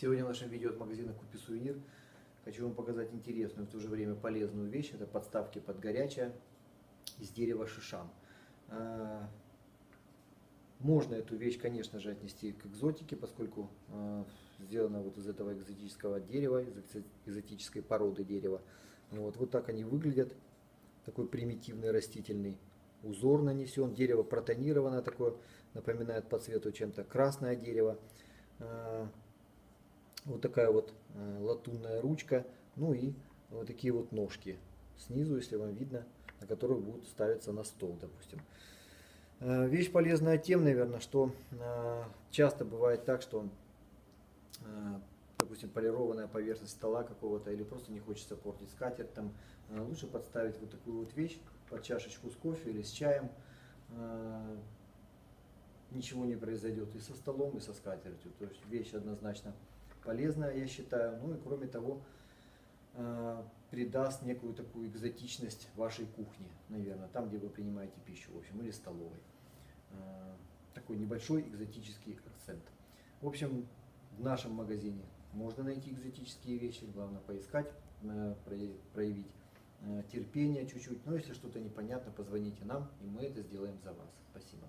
Сегодня в нашем видео от магазина Купи Сувенир хочу вам показать интересную, в то же время полезную вещь. Это подставки под горячее из дерева шишан. А, Можно эту вещь, конечно же, отнести к экзотике, поскольку а, сделана вот из этого экзотического дерева, из экзо- экзотической породы дерева. Вот, вот так они выглядят. Такой примитивный растительный узор нанесен. Дерево протонировано такое, напоминает по цвету чем-то красное дерево. А, Вот такая вот э, латунная ручка. Ну и вот такие вот ножки снизу, если вам видно, на которых будут ставиться на стол, допустим. Э, Вещь полезная тем, наверное, что э, часто бывает так, что, допустим, полированная поверхность стола какого-то или просто не хочется портить скатерть, там лучше подставить вот такую вот вещь под чашечку с кофе или с чаем. Ничего не произойдет и со столом, и со скатертью. То есть вещь однозначно полезная, я считаю. Ну и кроме того, э, придаст некую такую экзотичность вашей кухне, наверное, там, где вы принимаете пищу, в общем, или столовой. Э, Такой небольшой экзотический акцент. В общем, в нашем магазине можно найти экзотические вещи, главное поискать, э, проя- проявить терпение чуть-чуть. Но если что-то непонятно, позвоните нам, и мы это сделаем за вас. Спасибо.